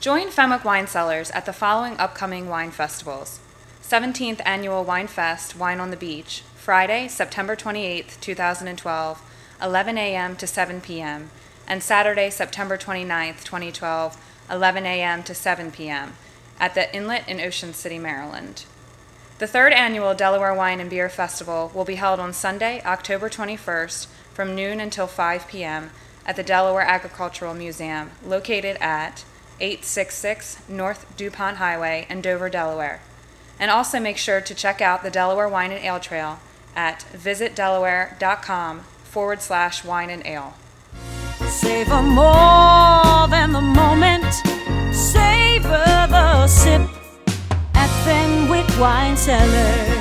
Join Fenwick Wine Cellars at the following upcoming wine festivals 17th Annual Wine Fest Wine on the Beach, Friday, September 28th, 2012, 11 a.m. to 7 p.m., and Saturday, September 29th, 2012, 11 a.m. to 7 p.m., at the Inlet in Ocean City, Maryland. The third annual Delaware Wine and Beer Festival will be held on Sunday, October 21st, from noon until 5 p.m. at the Delaware Agricultural Museum, located at 866 North DuPont Highway in Dover, Delaware. And also make sure to check out the Delaware Wine and Ale Trail at visitdelaware.com forward slash wine and ale. Savor more than the moment. Savor the sip at Fenwick Wine Cellar.